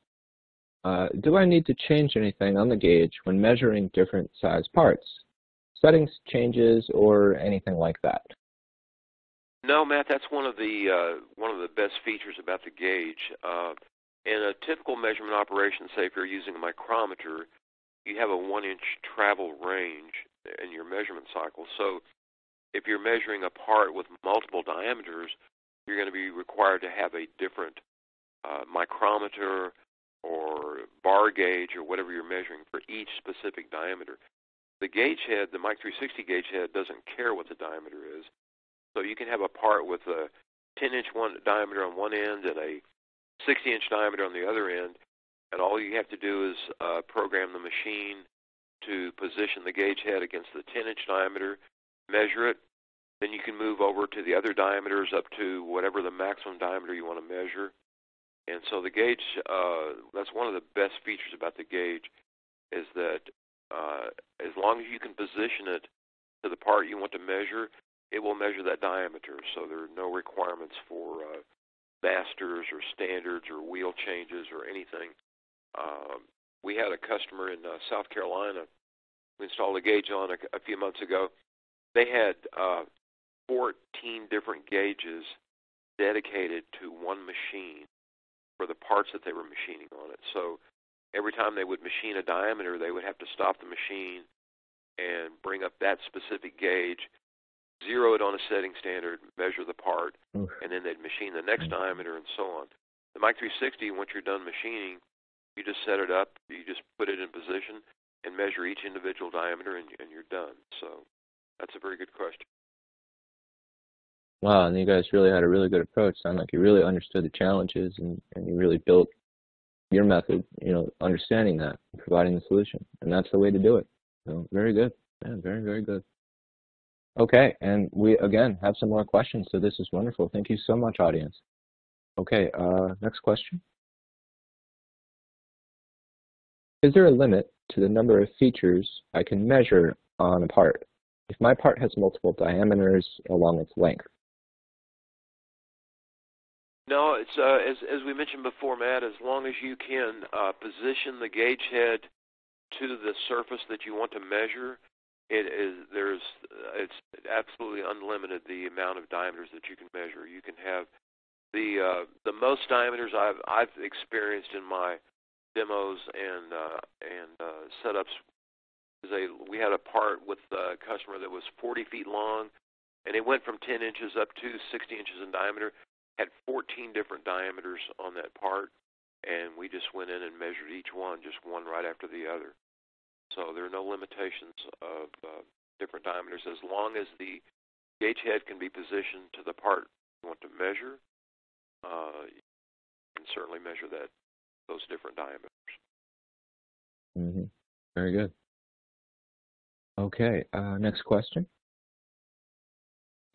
Uh, do I need to change anything on the gauge when measuring different size parts? Settings changes or anything like that? No, Matt, that's one of the uh, one of the best features about the gauge. Uh, in a typical measurement operation, say if you're using a micrometer, you have a one-inch travel range in your measurement cycle. So if you're measuring a part with multiple diameters, you're going to be required to have a different uh, micrometer or bar gauge or whatever you're measuring for each specific diameter. The gauge head, the Mic 360 gauge head, doesn't care what the diameter is. So you can have a part with a 10 inch one diameter on one end and a 60 inch diameter on the other end, and all you have to do is uh, program the machine to position the gauge head against the 10 inch diameter, measure it, then you can move over to the other diameters up to whatever the maximum diameter you want to measure and so the gauge, uh, that's one of the best features about the gauge, is that uh, as long as you can position it to the part you want to measure, it will measure that diameter. So there are no requirements for uh, masters or standards or wheel changes or anything. Um, we had a customer in uh, South Carolina. We installed a gauge on a, a few months ago. They had uh, 14 different gauges dedicated to one machine for the parts that they were machining on it. So every time they would machine a diameter, they would have to stop the machine and bring up that specific gauge, zero it on a setting standard, measure the part, Oof. and then they'd machine the next diameter and so on. The Mic 360, once you're done machining, you just set it up, you just put it in position, and measure each individual diameter, and, and you're done. So that's a very good question. Wow, and you guys really had a really good approach. Sound like you really understood the challenges and, and you really built your method, you know, understanding that and providing the solution. And that's the way to do it. So very good. Yeah, very, very good. Okay, and we again have some more questions, so this is wonderful. Thank you so much, audience. Okay, uh, next question. Is there a limit to the number of features I can measure on a part if my part has multiple diameters along its length? No, it's uh, as as we mentioned before, Matt. As long as you can uh, position the gauge head to the surface that you want to measure, it is there's it's absolutely unlimited the amount of diameters that you can measure. You can have the uh, the most diameters I've I've experienced in my demos and uh, and uh, setups a we had a part with a customer that was 40 feet long, and it went from 10 inches up to 60 inches in diameter. Had 14 different diameters on that part, and we just went in and measured each one, just one right after the other. So there are no limitations of uh, different diameters as long as the gauge head can be positioned to the part you want to measure. Uh, you can certainly measure that those different diameters. Mm-hmm. Very good. Okay, uh, next question.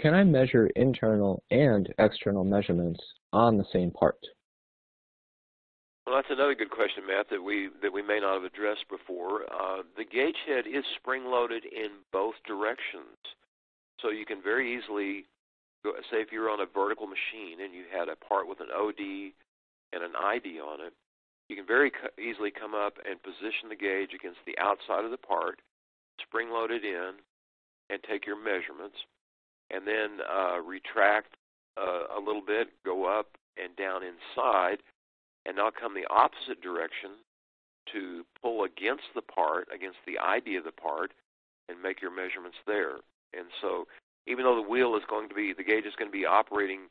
Can I measure internal and external measurements on the same part? Well, that's another good question, Matt, that we that we may not have addressed before. Uh, the gauge head is spring-loaded in both directions, so you can very easily go, say if you're on a vertical machine and you had a part with an OD and an ID on it, you can very easily come up and position the gauge against the outside of the part, spring-load it in, and take your measurements and then uh, retract uh, a little bit, go up and down inside, and now come the opposite direction to pull against the part, against the ID of the part, and make your measurements there. And so, even though the wheel is going to be, the gauge is going to be operating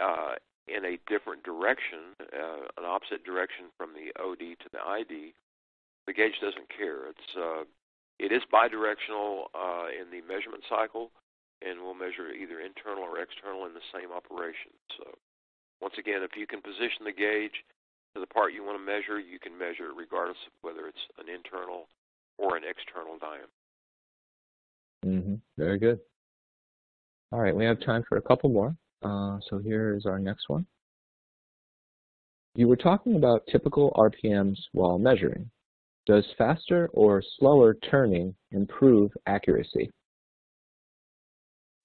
uh, in a different direction, uh, an opposite direction from the OD to the ID, the gauge doesn't care. It's uh, it is bidirectional uh, in the measurement cycle, and we'll measure either internal or external in the same operation. So once again, if you can position the gauge to the part you want to measure, you can measure it regardless of whether it's an internal or an external diameter. Mm-hmm. Very good. All right, we have time for a couple more. Uh, so here is our next one. You were talking about typical RPMs while measuring. Does faster or slower turning improve accuracy?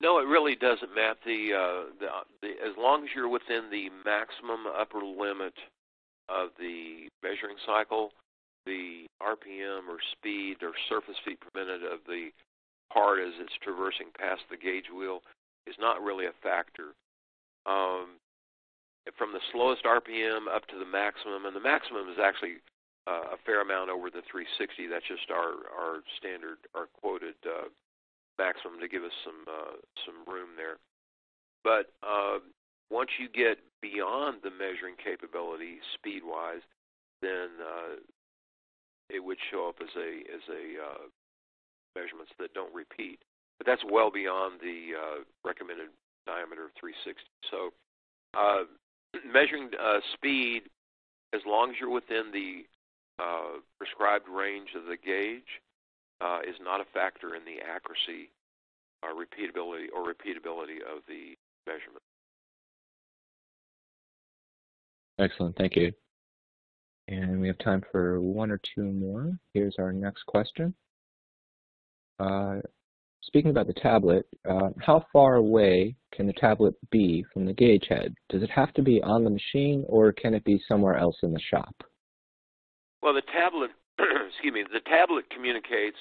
No, it really doesn't, Matt. The, uh, the, the as long as you're within the maximum upper limit of the measuring cycle, the RPM or speed or surface feet per minute of the part as it's traversing past the gauge wheel is not really a factor. Um, from the slowest RPM up to the maximum, and the maximum is actually uh, a fair amount over the 360. That's just our our standard, our quoted uh, maximum to give us some uh, some room there. But uh, once you get beyond the measuring capability speed wise, then uh, it would show up as a as a uh, measurements that don't repeat. But that's well beyond the uh, recommended diameter of 360. So uh, measuring uh, speed, as long as you're within the uh, prescribed range of the gauge, uh, is not a factor in the accuracy or uh, repeatability or repeatability of the measurement. Excellent, thank you. And we have time for one or two more. Here's our next question. Uh, speaking about the tablet, uh, how far away can the tablet be from the gauge head? Does it have to be on the machine or can it be somewhere else in the shop? Well, the tablet, excuse me, the tablet communicates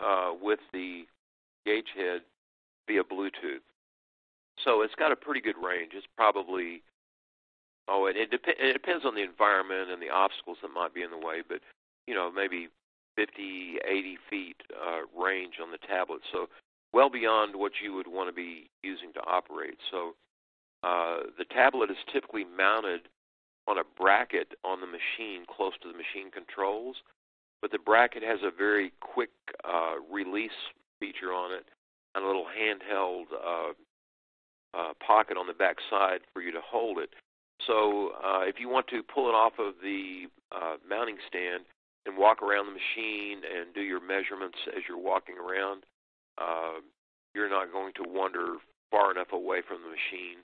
uh, with the gauge head via Bluetooth. So it's got a pretty good range. It's probably, oh, it, it, dep- it depends on the environment and the obstacles that might be in the way, but, you know, maybe 50, 80 feet uh, range on the tablet. So well beyond what you would want to be using to operate. So uh, the tablet is typically mounted on a bracket on the machine close to the machine controls, but the bracket has a very quick uh, release feature on it and a little handheld uh, uh, pocket on the back side for you to hold it. So uh, if you want to pull it off of the uh, mounting stand and walk around the machine and do your measurements as you're walking around, uh, you're not going to wander far enough away from the machine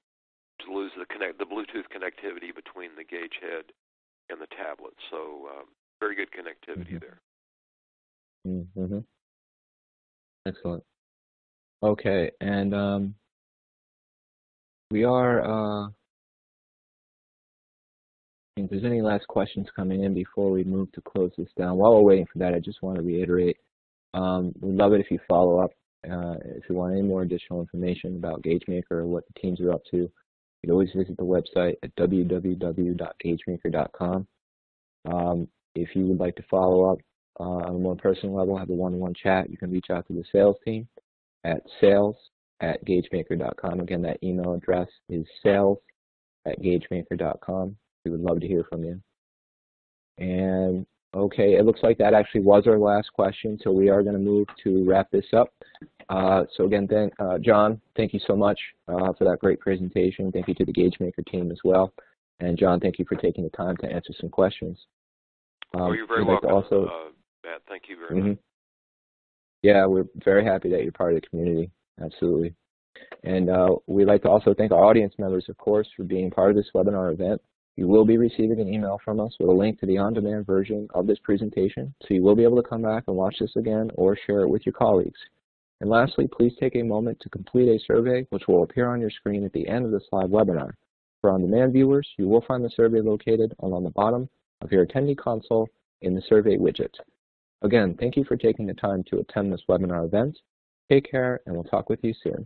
to lose the connect the Bluetooth connectivity between the gauge head and the tablet. So um, very good connectivity mm-hmm. there. Mm-hmm. Excellent. Okay, and um, we are. Uh, if there's any last questions coming in before we move to close this down, while we're waiting for that, I just want to reiterate um, we'd love it if you follow up. Uh, if you want any more additional information about Gagemaker or what the teams are up to, you can always visit the website at www.gagemaker.com. Um, if you would like to follow up uh, on a more personal level, have a one-on-one -on -one chat, you can reach out to the sales team at sales at gagemaker.com. Again, that email address is sales at gagemaker.com. We would love to hear from you. And Okay, it looks like that actually was our last question, so we are going to move to wrap this up. Uh, so again, thank, uh, John, thank you so much uh, for that great presentation. Thank you to the Gagemaker team as well. And John, thank you for taking the time to answer some questions. Um, oh, you're very welcome, like also, uh, Matt. Thank you very mm -hmm. much. Yeah, we're very happy that you're part of the community. Absolutely. And uh, we'd like to also thank our audience members, of course, for being part of this webinar event. You will be receiving an email from us with a link to the on-demand version of this presentation, so you will be able to come back and watch this again or share it with your colleagues. And lastly, please take a moment to complete a survey which will appear on your screen at the end of this live webinar. For on-demand viewers, you will find the survey located along the bottom of your attendee console in the survey widget. Again, thank you for taking the time to attend this webinar event. Take care, and we'll talk with you soon.